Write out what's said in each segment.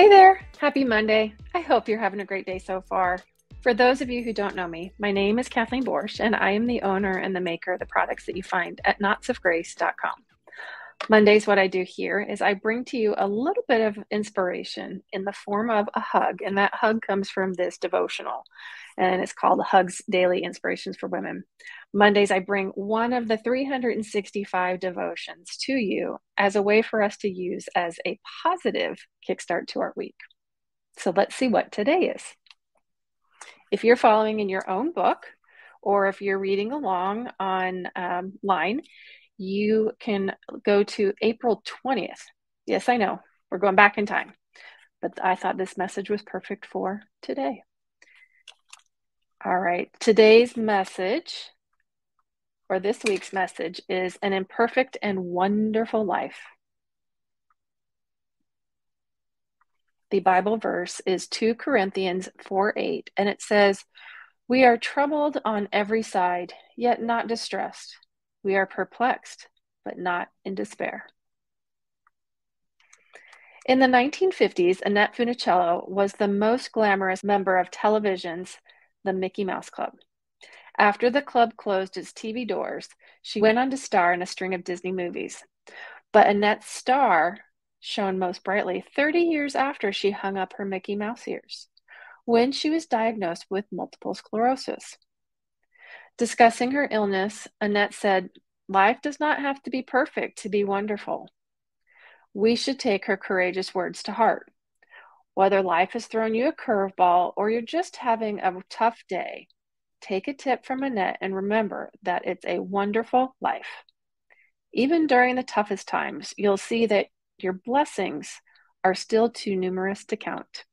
Hey there, happy Monday. I hope you're having a great day so far. For those of you who don't know me, my name is Kathleen Borsch, and I am the owner and the maker of the products that you find at knotsofgrace.com. Mondays, what I do here is I bring to you a little bit of inspiration in the form of a hug, and that hug comes from this devotional, and it's called Hugs Daily Inspirations for Women. Mondays, I bring one of the 365 devotions to you as a way for us to use as a positive kickstart to our week. So let's see what today is. If you're following in your own book, or if you're reading along online, um, you can go to April 20th. Yes, I know, we're going back in time, but I thought this message was perfect for today. All right, today's message, or this week's message, is an imperfect and wonderful life. the Bible verse is 2 Corinthians 4 8, and it says, We are troubled on every side, yet not distressed. We are perplexed, but not in despair. In the 1950s, Annette Funicello was the most glamorous member of television's The Mickey Mouse Club. After the club closed its TV doors, she went on to star in a string of Disney movies. But Annette's star shone most brightly 30 years after she hung up her Mickey Mouse ears, when she was diagnosed with multiple sclerosis. Discussing her illness, Annette said, Life does not have to be perfect to be wonderful. We should take her courageous words to heart. Whether life has thrown you a curveball or you're just having a tough day, take a tip from Annette and remember that it's a wonderful life. Even during the toughest times, you'll see that your blessings are still too numerous to count.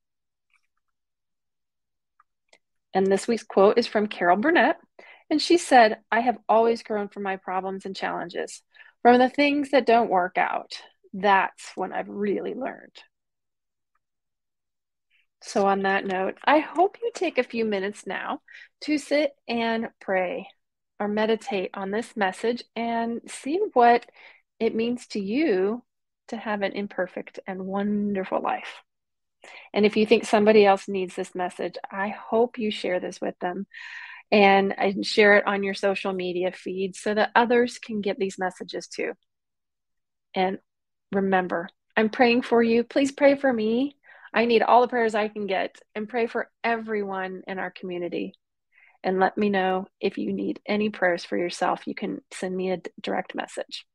And this week's quote is from Carol Burnett. And she said, I have always grown from my problems and challenges, from the things that don't work out. That's when I've really learned. So, on that note, I hope you take a few minutes now to sit and pray or meditate on this message and see what it means to you to have an imperfect and wonderful life. And if you think somebody else needs this message, I hope you share this with them and, and share it on your social media feed so that others can get these messages too. And remember, I'm praying for you. Please pray for me. I need all the prayers I can get and pray for everyone in our community. And let me know if you need any prayers for yourself. You can send me a direct message.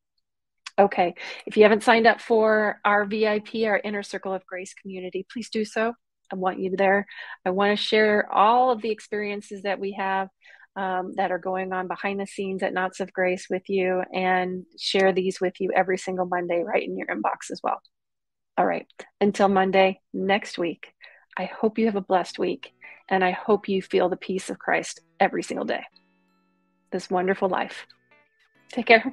Okay. If you haven't signed up for our VIP, our Inner Circle of Grace community, please do so. I want you there. I want to share all of the experiences that we have um, that are going on behind the scenes at Knots of Grace with you and share these with you every single Monday right in your inbox as well. All right. Until Monday next week, I hope you have a blessed week and I hope you feel the peace of Christ every single day. This wonderful life. Take care.